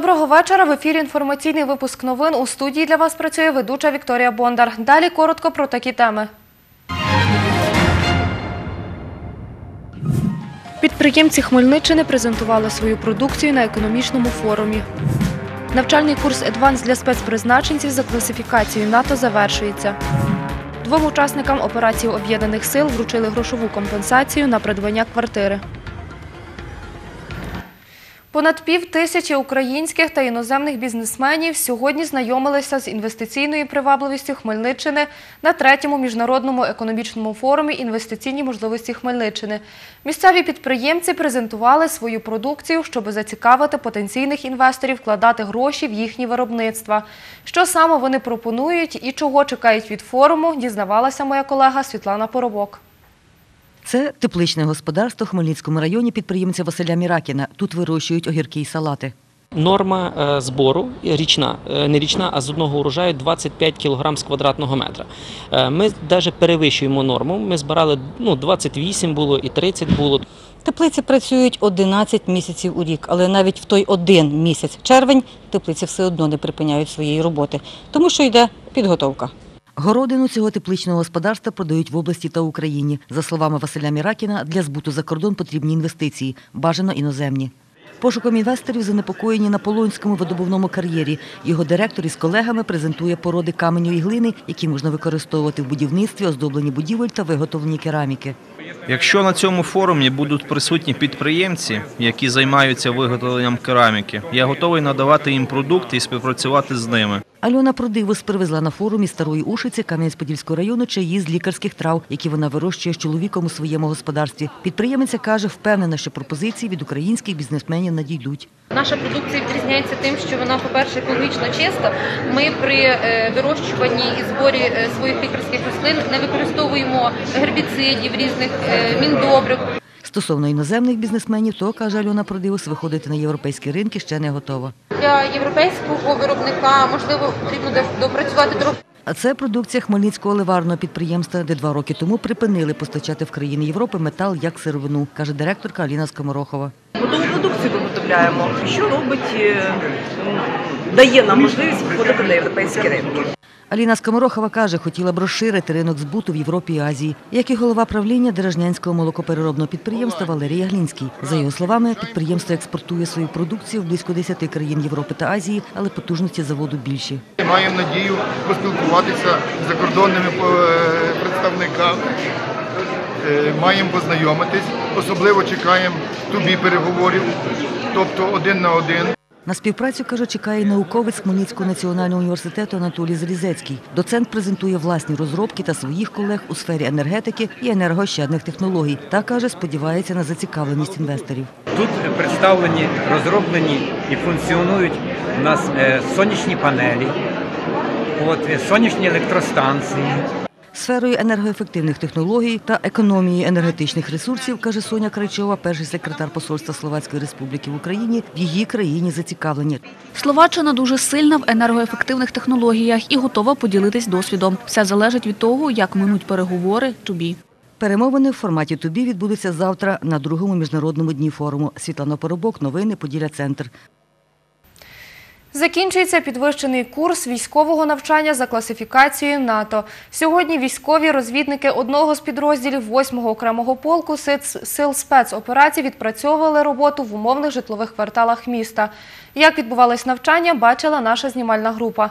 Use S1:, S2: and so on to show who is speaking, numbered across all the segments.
S1: Доброго вечора. В ефірі інформаційний випуск новин. У студії для вас працює ведуча Вікторія Бондар. Далі коротко про такі теми. Підприємці Хмельниччини презентували свою продукцію на економічному форумі. Навчальний курс «Едванс» для спецпризначенців за класифікацією НАТО завершується. Двом учасникам операції Об'єднаних сил вручили грошову компенсацію на придбання квартири. Понад пів тисячі українських та іноземних бізнесменів сьогодні знайомилися з інвестиційною привабливістю Хмельниччини на третьому міжнародному економічному форумі «Інвестиційні можливості Хмельниччини». Місцеві підприємці презентували свою продукцію, щоб зацікавити потенційних інвесторів вкладати гроші в їхні виробництва. Що саме вони пропонують і чого чекають від форуму, дізнавалася моя колега Світлана Поробок.
S2: Це тепличне господарство в Хмельницькому районі підприємця Василя Міракіна. Тут вирощують огірки і салати.
S3: Норма е, збору річна, е, не річна, а з одного урожаю 25 кг з квадратного метра. Е, Ми навіть перевищуємо норму. Ми збирали ну, 28 було і 30 було.
S4: Теплиці працюють 11 місяців у рік, але навіть в той один місяць, червень, теплиці все одно не припиняють своєї роботи, тому що йде підготовка.
S2: Городину цього тепличного господарства продають в області та Україні. За словами Василя Міракіна, для збуту за кордон потрібні інвестиції, бажано іноземні. Пошуком інвесторів занепокоєні на Полонському видобувному кар'єрі. Його директор із колегами презентує породи каменю і глини, які можна використовувати в будівництві, оздобленні будівель та виготовленні кераміки.
S5: Якщо на цьому форумі будуть присутні підприємці, які займаються виготовленням кераміки, я готовий надавати їм продукти і співпрацювати з ними.
S2: Альона Продивус привезла на форум із Старої Ушиці Кам'янець-Подільського району чаї з лікарських трав, які вона вирощує з чоловіком у своєму господарстві. Підприємиця каже, впевнена, що пропозиції від українських бізнесменів надійдуть.
S6: Наша продукція відрізняється тим, що вона, по-перше, екологічно чиста. Ми при е, вирощуванні і зборі е, своїх лікарських рослин не використовуємо гербіцидів, різних е, міндобрив.
S2: Стосовно іноземних бізнесменів, то каже Альона Продивус, виходити на європейські ринки ще не готова.
S6: Для європейського виробника можливо потрібно десь допрацювати трохи.
S2: А це продукція Хмельницького ливарного підприємства, де два роки тому припинили постачати в країни Європи метал як сировину, каже директорка Аліна Скоморохова.
S7: Готову продукцію виготовляємо, що робить, е, дає нам можливість виходити на європейські ринки.
S2: Аліна Скоморохова каже, хотіла б розширити ринок збуту в Європі і Азії, як і голова правління Дережнянського молокопереробного підприємства Валерій Яглінський. За його словами, підприємство експортує свою продукцію в близько 10 країн Європи та Азії, але потужності заводу більші.
S8: Маємо надію поспілкуватися з закордонними е, представниками. Е, Маємо познайомитись. Особливо чекаємо тобі переговорів, тобто один на один.
S2: На співпрацю, каже, чекає науковець Хмельницького національного університету Анатолій Зрізецький. Доцент презентує власні розробки та своїх колег у сфері енергетики і енергоощадних технологій. Та каже, сподівається на зацікавленість інвесторів.
S9: Тут представлені, розроблені і функціонують у нас е, сонячні панелі, от, е, сонячні електростанції.
S2: Сферою енергоефективних технологій та економії енергетичних ресурсів, каже Соня Крайчова, перший секретар посольства Словацької Республіки в Україні, в її країні зацікавлені.
S10: Словаччина дуже сильна в енергоефективних технологіях і готова поділитись досвідом. Все залежить від того, як минуть переговори тобі.
S2: Перемовини в форматі «Тобі» відбудуться завтра на другому міжнародному дні форуму. Світлана Поробок, новини Поділля Центр.
S1: Закінчується підвищений курс військового навчання за класифікацією НАТО. Сьогодні військові розвідники одного з підрозділів 8-го окремого полку сил спецоперацій відпрацьовували роботу в умовних житлових кварталах міста. Як відбувалось навчання, бачила наша знімальна група.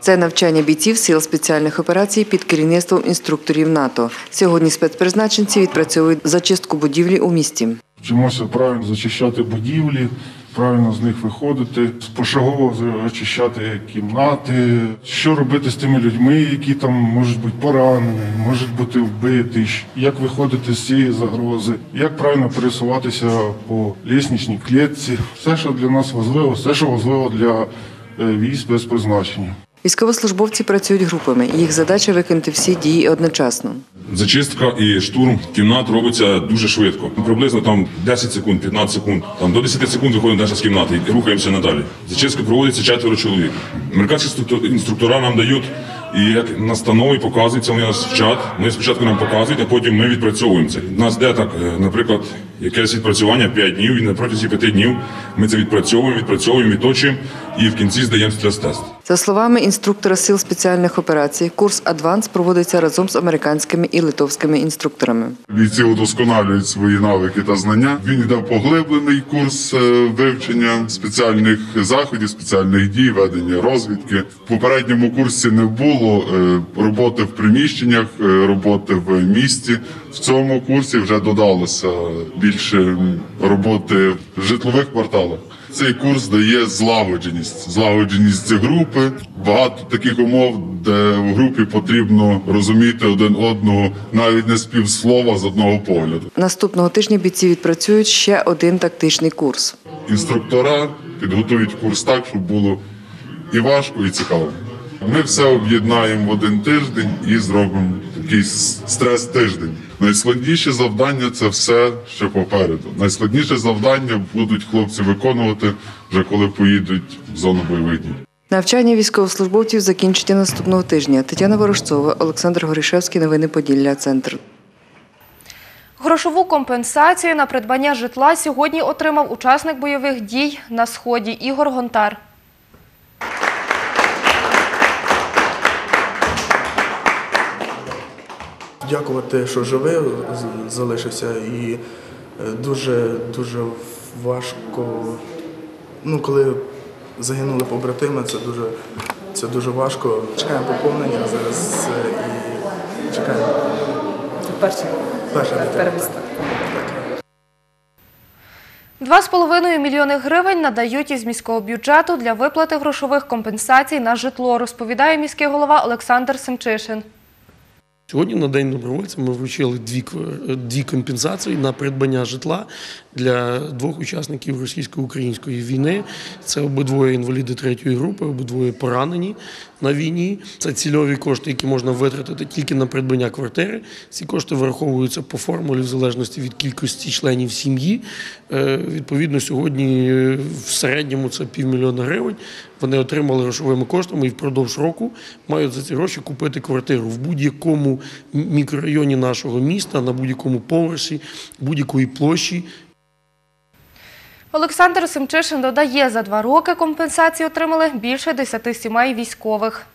S11: Це навчання бійців сил спеціальних операцій під керівництвом інструкторів НАТО. Сьогодні спецпризначенці відпрацьовують зачистку будівлі у місті.
S12: Вчимося правильно зачищати будівлі, правильно з них виходити, пошагово очищати кімнати. Що робити з тими людьми, які там можуть бути поранені, можуть бути вбиті, як виходити з цієї загрози, як правильно пересуватися по лісничній клітці. Все, що для нас важливо, все, що важливо для е, військ без призначення.
S11: Військовослужбовці працюють групами. Їх задача виконати всі дії одночасно.
S12: Зачистка і штурм кімнат робиться дуже швидко. Приблизно там 10 секунд, 15 секунд. Там до 10 секунд виходимо наша з кімнати і рухаємося надалі. Зачистка проводиться четверо чоловік. Американські інструктора нам дають і як настанови показуються, вони нас вчать. Вони спочатку нам показують, а потім ми відпрацьовуємо це. Нас де так, е, наприклад, якесь відпрацювання 5 днів, і на протязі 5 днів ми це відпрацьовуємо, відпрацьовуємо, відточуємо і в кінці здаємо стрес-тест.
S11: За словами інструктора сил спеціальних операцій, курс «Адванс» проводиться разом з американськими і литовськими інструкторами.
S13: Бійці удосконалюють свої навики та знання. Він йде поглиблений курс е, вивчення спеціальних заходів, спеціальних дій, ведення розвідки. В попередньому курсі не було е, роботи в приміщеннях, е, роботи в місті. В цьому курсі вже додалося більше роботи в житлових кварталах. Цей курс дає злагодженість, злагодженість групи. Багато таких умов, де в групі потрібно розуміти один одного, навіть не з півслова з одного погляду.
S11: Наступного тижня бійці відпрацюють ще один тактичний курс.
S13: Інструктора підготують курс так, щоб було і важко, і цікаво. Ми все об'єднаємо в один тиждень і зробимо такий стрес-тиждень. Найскладніше завдання це все ще попереду. Найскладніше завдання будуть хлопці виконувати вже коли поїдуть в зону бойових дій.
S11: Навчання військовослужбовців закінчиться наступного тижня. Тетяна Ворожцова, Олександр Горішевський. Новини Поділля. Центр.
S1: Грошову компенсацію на придбання житла сьогодні отримав учасник бойових дій на Сході Ігор Гонтар.
S14: Дякувати, що живий залишився, і е, дуже дуже важко. Ну, коли загинули побратими, це дуже, це дуже важко. Чекаємо поповнення зараз е, і чекаємо.
S7: Перше.
S14: Перша дитина.
S1: Два з половиною мільйони гривень надають із міського бюджету для виплати грошових компенсацій на житло, розповідає міський голова Олександр Семчишин.
S15: Сьогодні на День добровольця ми вручили дві, к- дві компенсації на придбання житла для двох учасників російсько-української війни. Це обидвоє інваліди третьої групи, обидвоє поранені на війні. Це цільові кошти, які можна витратити тільки на придбання квартири. Ці кошти враховуються по формулі в залежності від кількості членів сім'ї. Е, Відповідно, сьогодні е, в середньому це півмільйона гривень. Вони отримали грошовими коштами і впродовж року мають за ці гроші купити квартиру в будь-якому мікрорайоні нашого міста, на будь-якому поверсі, будь-якої площі.
S1: Олександр Семчишин додає, за два роки компенсації отримали більше 10 сімей військових.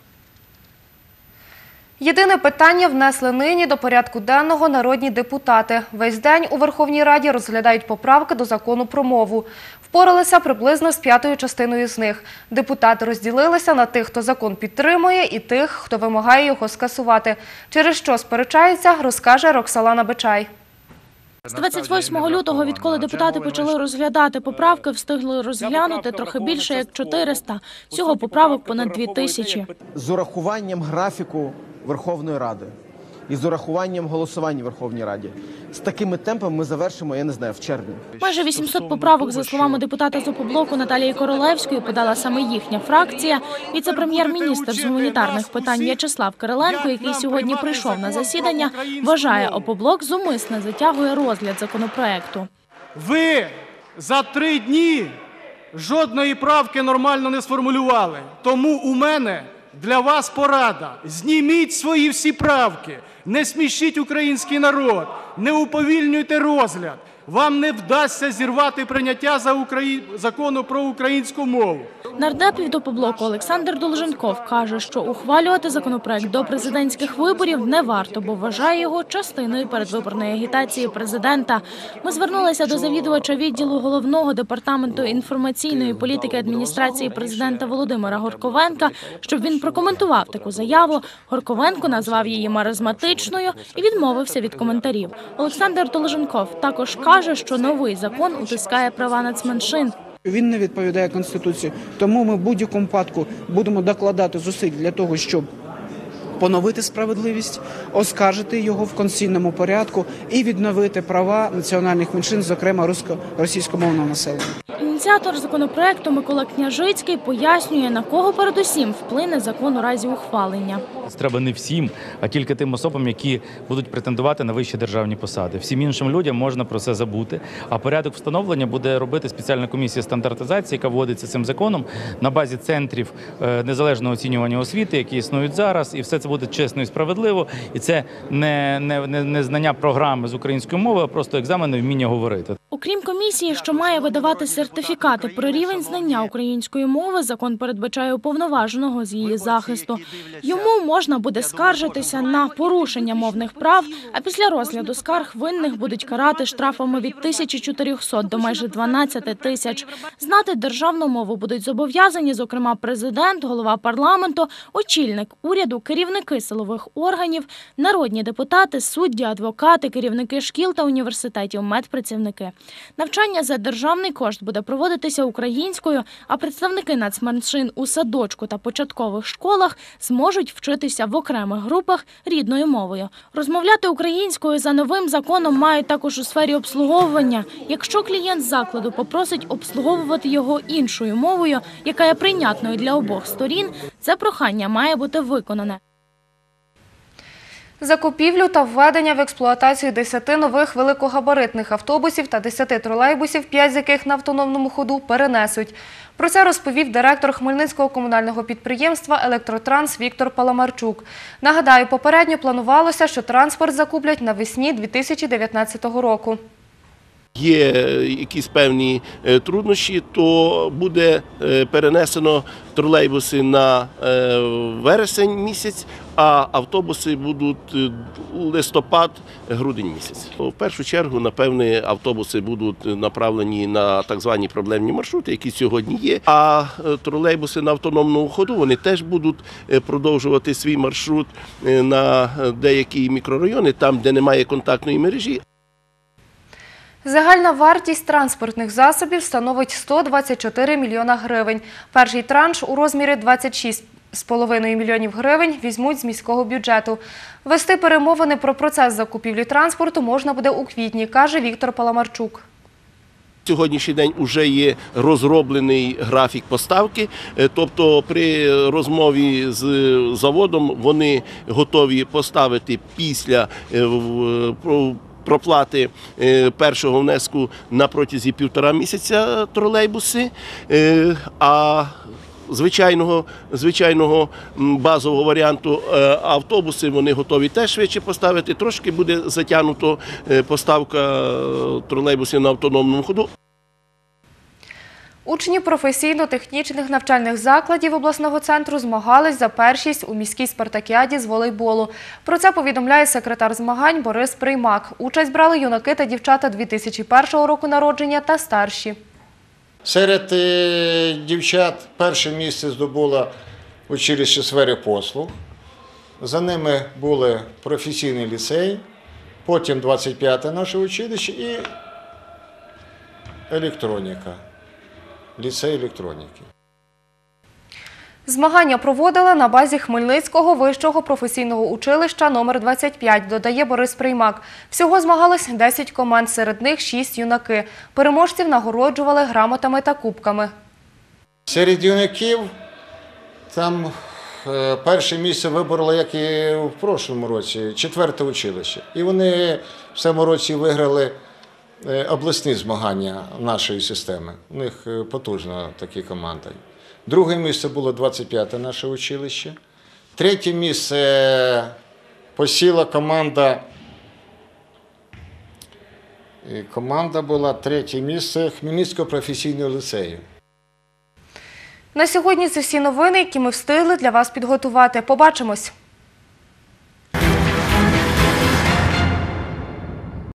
S1: Єдине питання внесли нині до порядку денного народні депутати. Весь день у Верховній Раді розглядають поправки до закону про мову. Впоралися приблизно з п'ятою частиною з них. Депутати розділилися на тих, хто закон підтримує, і тих, хто вимагає його скасувати. Через що сперечаються, розкаже Роксалана Бичай.
S16: З 28 лютого, відколи депутати почали розглядати поправки, встигли розглянути трохи більше як 400. Всього поправок понад 2 тисячі.
S17: з урахуванням графіку Верховної Ради і з урахуванням голосування в Верховній Раді. З такими темпами ми завершимо, я не знаю, в червні.
S16: Майже 800 поправок, за словами депутата з «Опоблоку» Наталії Королевської, подала саме їхня фракція. Віце-прем'єр-міністр з гуманітарних питань В'ячеслав Кириленко, який сьогодні прийшов на засідання, вважає, «Опоблок» зумисне затягує розгляд законопроекту.
S18: Ви за три дні жодної правки нормально не сформулювали. Тому у мене для вас порада. Зніміть свої всі правки, не смішіть український народ, не уповільнюйте розгляд. Вам не вдасться зірвати прийняття за Украї... закону про українську мову.
S16: Нардеп від «Опоблоку» Олександр Долженков каже, що ухвалювати законопроект до президентських виборів не варто, бо вважає його частиною передвиборної агітації президента. Ми звернулися до завідувача відділу головного департаменту інформаційної політики адміністрації президента Володимира Горковенка, щоб він прокоментував таку заяву. Горковенко назвав її маразматичною і відмовився від коментарів. Олександр Долженков також каже, що новий закон утискає права нацменшин.
S19: Він не відповідає конституції, тому ми в будь-якому випадку будемо докладати зусиль для того, щоб поновити справедливість, оскаржити його в конституційному порядку і відновити права національних меншин, зокрема російськомовного населення.
S16: Ініціатор законопроекту Микола Княжицький пояснює, на кого передусім вплине закон у разі ухвалення.
S20: Це треба не всім, а тільки тим особам, які будуть претендувати на вищі державні посади. Всім іншим людям можна про це забути. А порядок встановлення буде робити спеціальна комісія стандартизації, яка вводиться цим законом на базі центрів е, незалежного оцінювання освіти, які існують зараз, і все це буде чесно і справедливо. І це не, не, не, не знання програми з української мови, а просто екзамен і вміння говорити.
S16: Окрім комісії, що має видавати сертифікати про рівень знання української мови, закон передбачає уповноваженого з її захисту. Йому можна буде скаржитися на порушення мовних прав, а після розгляду скарг винних будуть карати штрафами від 1400 до майже 12 тисяч. Знати державну мову будуть зобов'язані, зокрема, президент, голова парламенту, очільник уряду, керівники силових органів, народні депутати, судді, адвокати, керівники шкіл та університетів, медпрацівники. Навчання за державний кошт буде проводитися українською, а представники нацменшин у садочку та початкових школах зможуть вчитися в окремих групах рідною мовою. Розмовляти українською за новим законом мають також у сфері обслуговування. Якщо клієнт закладу попросить обслуговувати його іншою мовою, яка є прийнятною для обох сторін, це прохання має бути виконане.
S1: Закупівлю та введення в експлуатацію 10 нових великогабаритних автобусів та 10 тролейбусів, 5 з яких на автономному ходу перенесуть. Про це розповів директор Хмельницького комунального підприємства «Електротранс» Віктор Паламарчук. Нагадаю, попередньо планувалося, що транспорт закуплять навесні 2019 року.
S21: Є е, якісь певні е, труднощі, то буде е, перенесено тролейбуси на вересень місяць, а автобуси будуть е, листопад, грудень місяць. В першу чергу, напевне, автобуси будуть направлені на так звані проблемні маршрути, які сьогодні є. А е, тролейбуси на автономному ходу вони теж будуть е, продовжувати свій маршрут на деякі мікрорайони, там, де немає контактної мережі.
S1: Загальна вартість транспортних засобів становить 124 мільйона гривень. Перший транш у розмірі 26,5 мільйонів гривень візьмуть з міського бюджету. Вести перемовини про процес закупівлі транспорту можна буде у квітні, каже Віктор Паламарчук.
S21: Сьогоднішній день вже є розроблений графік поставки, е, тобто при розмові з заводом вони готові поставити після е, проплати е, першого внеску на протязі півтора місяця тролейбуси. А звичайного, звичайного базового варіанту е, автобуси вони готові теж швидше поставити. Трошки буде затягнуто е, поставка е, тролейбусів на автономному ходу.
S1: Учні професійно-технічних навчальних закладів обласного центру змагались за першість у міській спартакіаді з волейболу. Про це повідомляє секретар змагань Борис Приймак. Участь брали юнаки та дівчата 2001 року народження та старші.
S22: Серед е, дівчат перше місце здобула училище сфери послуг. За ними були професійний ліцей, потім 25-те наше училище і електроніка. Ліцей електроніки.
S1: Змагання проводили на базі Хмельницького вищого професійного училища номер 25, додає Борис Приймак. Всього змагались 10 команд, серед них 6 юнаки. Переможців нагороджували грамотами та кубками.
S22: Серед юнаків там е, перше місце вибороло, як і в прошлому році, четверте училище. І вони в цьому році виграли е, обласні змагання нашої системи. У них е, потужна такі команди. Друге місце було 25-те наше училище. Третє місце посіла команда. Команда була третє місце Хмельницького професійного ліцею.
S1: На сьогодні це всі новини, які ми встигли для вас підготувати. Побачимось!